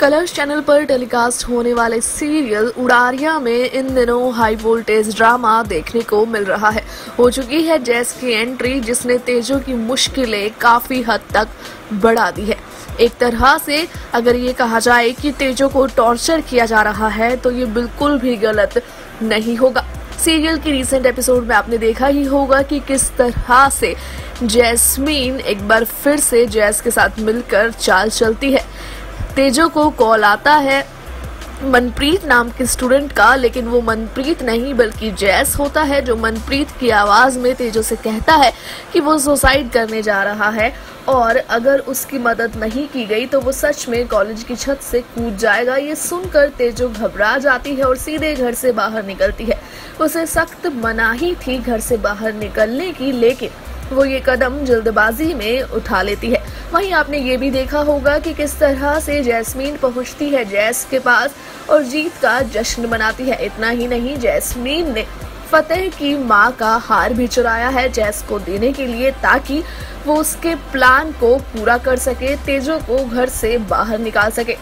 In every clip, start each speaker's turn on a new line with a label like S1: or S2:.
S1: Colors channel पर telecast होने वाले सीरियल उड़ारिया में इन दिनों हाई वोल्टेज ड्रामा देखने को मिल रहा है। हो चुकी है जैस की एंट्री, जिसने तेजो की मुश्किलें काफ़ी हद तक बढ़ा दी है। एक तरह से अगर ये कहा जाए कि तेजो को टॉर्चर किया जा रहा है तो ये बिल्कुल भी गलत नहीं होगा। सीरियल की रिसेंट एपिसोड में आपने देखा ही होगा कि किस तरह से जैस्मीन एक बार फिर से जैस के साथ मिलकर चाल चलती है। तेजो को कॉल आता है। मनप्रीत नाम के स्टूडेंट का, लेकिन वो मनप्रीत नहीं, बल्कि जैस होता है, जो मनप्रीत की आवाज़ में तेजो से कहता है कि वो सुसाइड करने जा रहा है। और अगर उसकी मदद नहीं की गई तो वो सच में कॉलेज की छत से कूद जाएगा। ये सुनकर तेजो घबरा जाती है और सीधे घर से बाहर निकलती है। उसे सख्त मनाही थी घर से बाहर निकलने की, लेकिन वो ये कदम जल्दबाजी में उठा लेती है। वहीं आपने ये भी देखा होगा कि किस तरह से जैस्मीन पहुँचती है जैस के पास और जीत का जश्न मनाती है। इतना ही नहीं, जैस्मीन ने फतेह की माँ का हार भी चुराया है जैस को देने के लिए ताकि वो उसके प्लान को पूरा कर सके, तेजो को घर से बाहर निकाल सके।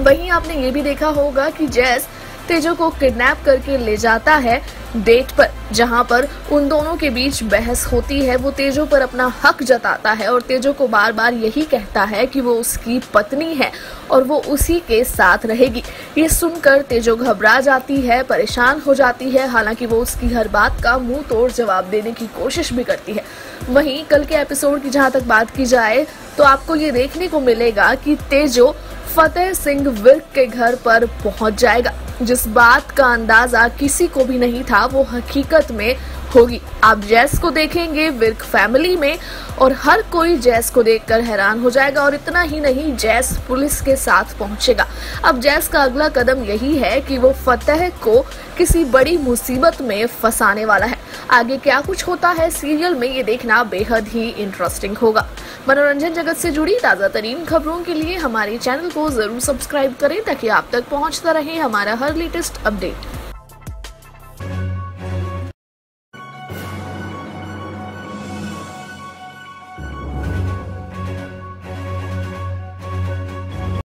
S1: वहीं आपने ये भी देखा होगा कि जैस तेजो को किडनैप करके ले जाता है डेट पर, जहाँ पर उन दोनों के बीच बहस होती है। वो तेजो पर अपना हक जताता है और तेजो को बार बार यही कहता है कि वो उसकी पत्नी है और वो उसी के साथ रहेगी। ये सुनकर तेजो घबरा जाती है, परेशान हो जाती है। हालाँकि वो उसकी हर बात का मुँह तोड़ जवाब देने की कोशिश भी करती है। वहीं कल के एपिसोड की जहाँ तक बात की जाए तो आपको ये देखने को मिलेगा कि तेजो फतेह सिंह विर्क के घर पर पहुँच जाएगा। जिस बात का अंदाज़ा किसी को भी नहीं था, वो हकीकत में होगी। आप जैस को देखेंगे, विर्क फैमिली में, और हर कोई जैस को देखकर हैरान हो जाएगा, और इतना ही नहीं, जैस पुलिस के साथ पहुंचेगा। अब जैस का अगला कदम यही है कि वो फतेह को किसी बड़ी मुसीबत में फंसाने वाला है। आगे क्या कुछ होता है, सीरियल में ये देखना बेहद ही इंटरेस्टिंग होगा। मनोरंजन जगत से जुड़ी ताज़ा तरीन खबरों के लिए हमारे चैनल को ज़रूर सब्सक्राइब करें ताकि आप तक पहुँचता रहे हमारा हर लेटेस्ट अपडेट।